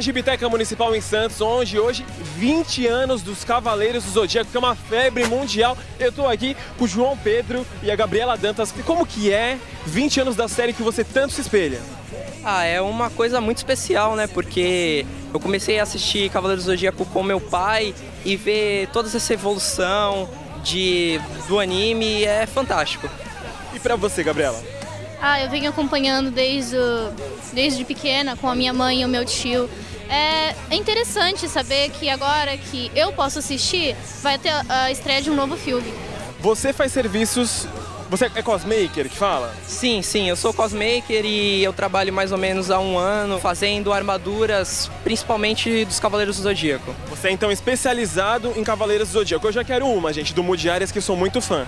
na Gibiteca Municipal em Santos, onde hoje 20 anos dos Cavaleiros do Zodíaco, que é uma febre mundial. Eu estou aqui com o João Pedro e a Gabriela Dantas. Como que é 20 anos da série que você tanto se espelha? Ah, é uma coisa muito especial, né? Porque eu comecei a assistir Cavaleiros do Zodíaco com meu pai e ver toda essa evolução de, do anime é fantástico. E para você, Gabriela? Ah, eu venho acompanhando desde, o, desde pequena com a minha mãe e o meu tio. É, é interessante saber que agora que eu posso assistir, vai ter a estreia de um novo filme. Você faz serviços você é cosmaker que fala? Sim, sim, eu sou cosmaker e eu trabalho mais ou menos há um ano fazendo armaduras, principalmente dos Cavaleiros do Zodíaco. Você é então especializado em Cavaleiros do Zodíaco. Eu já quero uma, gente, do Mudiárias, que eu sou muito fã.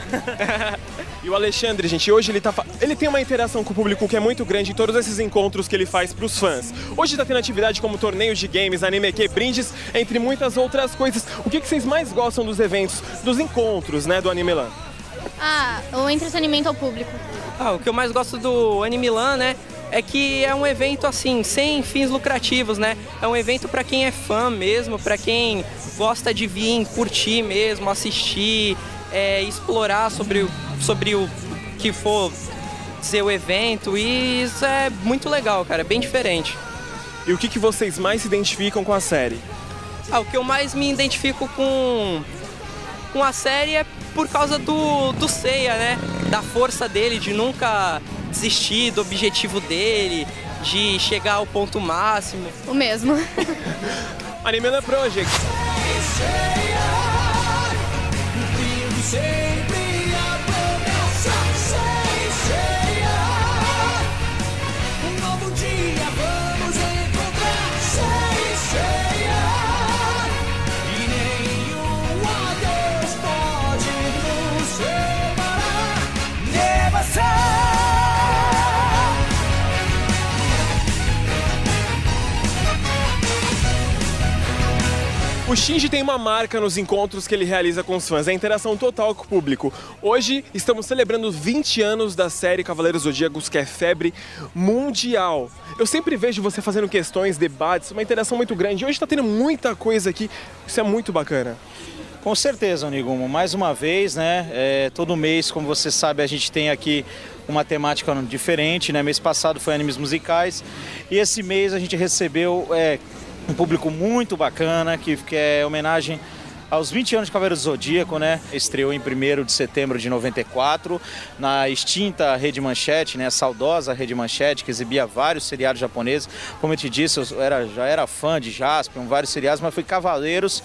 e o Alexandre, gente, hoje ele tá. Ele tem uma interação com o público que é muito grande em todos esses encontros que ele faz pros fãs. Hoje tá tendo atividade como torneios de games, anime que brindes, entre muitas outras coisas. O que, que vocês mais gostam dos eventos, dos encontros, né, do Anime Land? Ah, o entretenimento ao público. Ah, o que eu mais gosto do Anime Lan, né? É que é um evento assim, sem fins lucrativos, né? É um evento para quem é fã mesmo, para quem gosta de vir curtir mesmo, assistir, é, explorar sobre, sobre o que for ser o evento e isso é muito legal, cara, é bem diferente. E o que, que vocês mais se identificam com a série? Ah, o que eu mais me identifico com, com a série é por causa do, do Seiya, né? Da força dele, de nunca desistir do objetivo dele, de chegar ao ponto máximo. O mesmo. Anime Project. O Shinji tem uma marca nos encontros que ele realiza com os fãs, é a interação total com o público. Hoje estamos celebrando 20 anos da série Cavaleiros Zodíacos, que é febre mundial. Eu sempre vejo você fazendo questões, debates, uma interação muito grande. Hoje está tendo muita coisa aqui, isso é muito bacana. Com certeza, Nigumo. Mais uma vez, né? É, todo mês, como você sabe, a gente tem aqui uma temática diferente, né? Mês passado foi animes musicais e esse mês a gente recebeu é, um público muito bacana, que, que é homenagem aos 20 anos de Cavaleiro do Zodíaco, né? Estreou em 1 de setembro de 94, na extinta Rede Manchete, né? A saudosa Rede Manchete, que exibia vários seriados japoneses. Como eu te disse, eu era, já era fã de Jaspion, vários seriados, mas foi Cavaleiros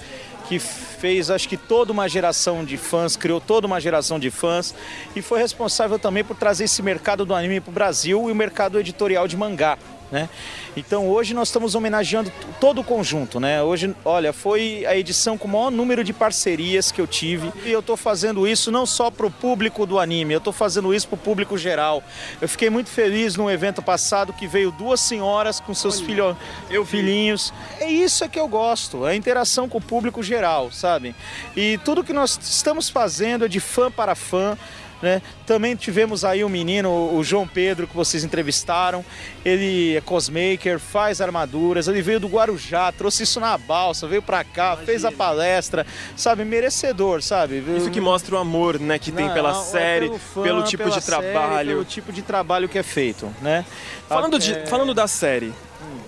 que fez, acho que toda uma geração de fãs, criou toda uma geração de fãs e foi responsável também por trazer esse mercado do anime para o Brasil e o mercado editorial de mangá. Né? Então hoje nós estamos homenageando todo o conjunto, né? Hoje, olha, foi a edição com o maior número de parcerias que eu tive e eu estou fazendo isso não só para o público do anime, eu estou fazendo isso para o público geral. Eu fiquei muito feliz no evento passado que veio duas senhoras com seus filho, eu filhinhos. É isso é que eu gosto, a interação com o público geral, sabe? E tudo que nós estamos fazendo é de fã para fã. Né? Também tivemos aí um menino, o João Pedro, que vocês entrevistaram. Ele é cosmaker, faz armaduras. Ele veio do Guarujá, trouxe isso na balsa, veio pra cá, Imagina. fez a palestra, sabe? Merecedor, sabe? Isso que mostra o amor, né, que tem pela é série, pelo, fã, pelo tipo de trabalho, série, pelo tipo de trabalho que é feito, né? Falando, de, falando da série,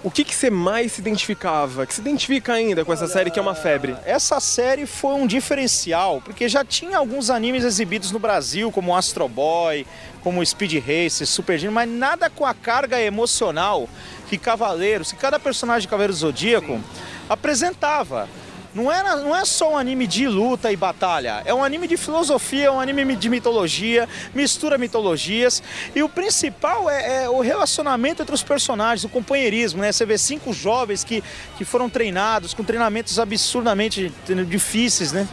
o que, que você mais se identificava, que se identifica ainda com essa série que é uma febre? Essa série foi um diferencial, porque já tinha alguns animes exibidos no Brasil, como Astro Boy, como Speed Racer, Super Genie, mas nada com a carga emocional que Cavaleiros, que cada personagem de Cavaleiro Zodíaco Sim. apresentava. Não, era, não é só um anime de luta e batalha, é um anime de filosofia, é um anime de mitologia, mistura mitologias. E o principal é, é, o relacionamento entre os personagens, o companheirismo, né? Você vê cinco jovens que, que foram treinados, com treinamentos absurdamente difíceis, né?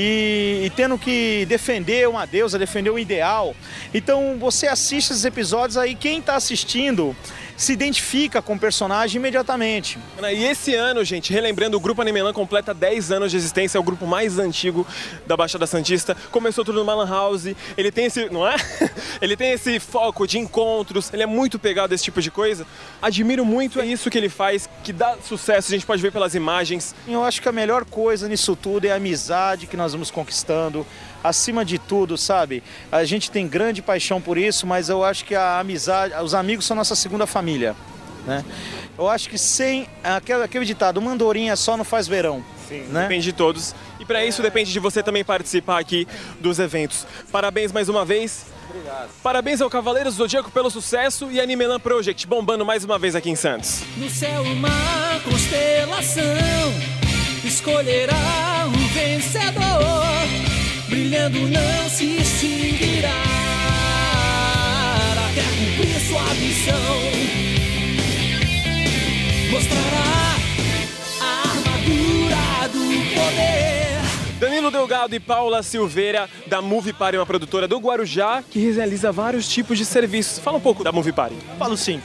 E, e tendo que defender uma deusa, defender um ideal. Então você assiste esses episódios aí, quem está assistindo se identifica com o personagem imediatamente. E esse ano, gente, relembrando, o Grupo Animelan completa 10 anos de existência, é o grupo mais antigo da Baixada Santista. Começou tudo no Malan House, ele tem esse, não é? ele tem esse foco de encontros, ele é muito pegado a esse tipo de coisa. Admiro muito isso que ele faz, que dá sucesso, a gente pode ver pelas imagens. Eu acho que a melhor coisa nisso tudo é a amizade que nós vamos conquistando, acima de tudo, sabe? A gente tem grande paixão por isso, mas eu acho que a amizade, os amigos são nossa segunda família, né? Eu acho que sem aquele, aquele ditado, uma andorinha só não faz verão. Sim, né? depende de todos. E para isso depende de você também participar aqui dos eventos. Parabéns mais uma vez. Obrigado. Parabéns ao Cavaleiros do Zodíaco pelo sucesso e Animelan Project bombando mais uma vez aqui em Santos. No céu uma constelação escolherá o vencedor brilhando não se extinguirá até cumprir sua missão. Mostrará a armadura do poder. Danilo Delgado e Paula Silveira, da Movie Party, uma produtora do Guarujá, que realiza vários tipos de serviços. Fala um pouco da Movie Party. Falo sim.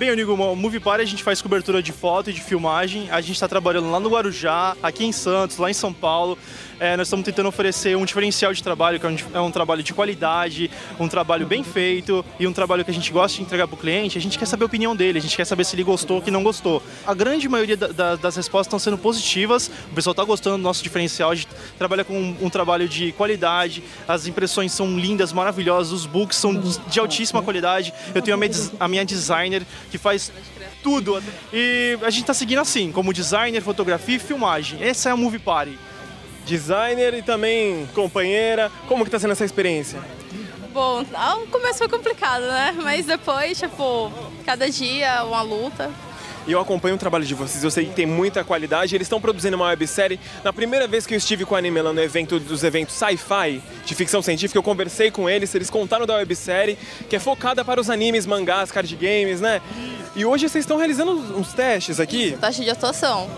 Bem, amigo, o Movie Party a gente faz cobertura de foto e de filmagem. A gente está trabalhando lá no Guarujá, aqui em Santos, lá em São Paulo. É, nós estamos tentando oferecer um diferencial de trabalho, que é um, é um, trabalho de qualidade, um trabalho bem feito e um trabalho que a gente gosta de entregar para o cliente. A gente quer saber a opinião dele, a gente quer saber se ele gostou ou que não gostou. A grande maioria da, da, das respostas estão sendo positivas, o pessoal está gostando do nosso diferencial, a gente trabalha com um, um, trabalho de qualidade, as impressões são lindas, maravilhosas, os books são de altíssima qualidade. Eu tenho a minha, a minha designer que faz tudo. E a gente está seguindo assim, como designer, fotografia e filmagem. Essa é a Movie Party designer e também companheira. Como que tá sendo essa experiência? Bom, o começo foi complicado, né? Mas depois, tipo, cada dia uma luta. E eu acompanho o trabalho de vocês, eu sei que tem muita qualidade. Eles estão produzindo uma websérie. Na primeira vez que eu estive com a Anime lá no evento dos eventos sci-fi de ficção científica, eu conversei com eles, eles contaram da websérie, que é focada para os animes, mangás, card games, né? E hoje vocês estão realizando uns testes aqui. Teste de atuação.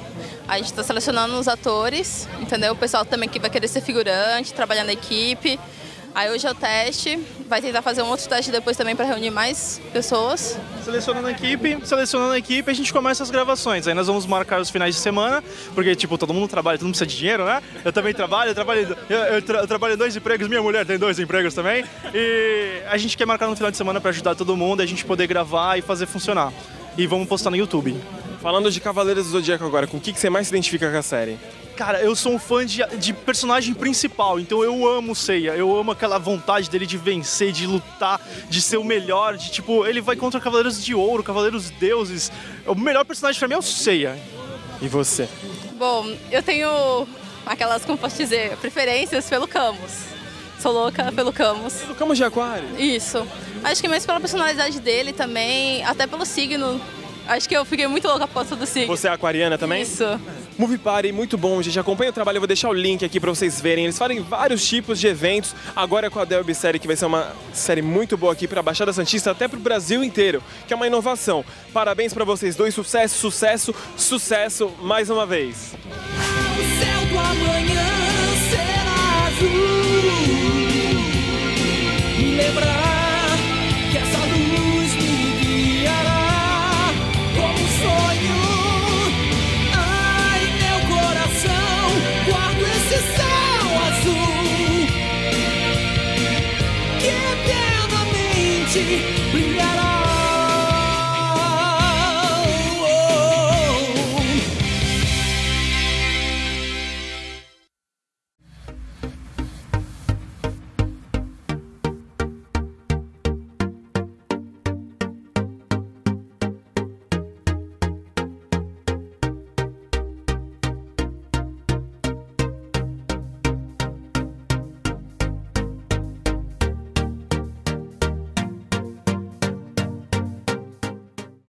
A gente está selecionando os atores, entendeu? O pessoal também que vai querer ser figurante, trabalhar na equipe. Aí hoje é o teste, vai tentar fazer um outro teste depois também para reunir mais pessoas. Selecionando a equipe, selecionando a equipe, a gente começa as gravações. Aí nós vamos marcar os finais de semana, porque tipo, todo mundo trabalha, todo mundo precisa de dinheiro, né? Eu também trabalho, eu trabalho, eu, eu, tra eu trabalho dois empregos, minha mulher tem dois empregos também. E a gente quer marcar no final de semana para ajudar todo mundo, a gente poder gravar e fazer funcionar. E vamos postar no YouTube. Falando de Cavaleiros do Zodíaco agora, com o que, que você mais se identifica com a série? Cara, eu sou um fã de, de personagem principal, então eu amo Seiya. Eu amo aquela vontade dele de vencer, de lutar, de ser o melhor. De tipo, ele vai contra Cavaleiros de Ouro, Cavaleiros Deuses. O melhor personagem pra mim é o Seiya. E você? Bom, eu tenho aquelas, como posso dizer, preferências pelo Camus. Sou louca pelo Camus. Pelo Camus de Aquário? Isso. Acho que mais pela personalidade dele também, até pelo signo Acho que eu fiquei muito louca por causa do signo. Você é aquariana também? Isso. Movie Party, muito bom, gente. Acompanha o trabalho, eu vou deixar o link aqui para vocês verem. Eles fazem vários tipos de eventos. Agora com a Delby Série, que vai ser uma série muito boa aqui para a Baixada Santista, até para o Brasil inteiro, que é uma inovação. Parabéns para vocês dois, sucesso, sucesso, sucesso mais uma vez. O céu do amanhã. reality.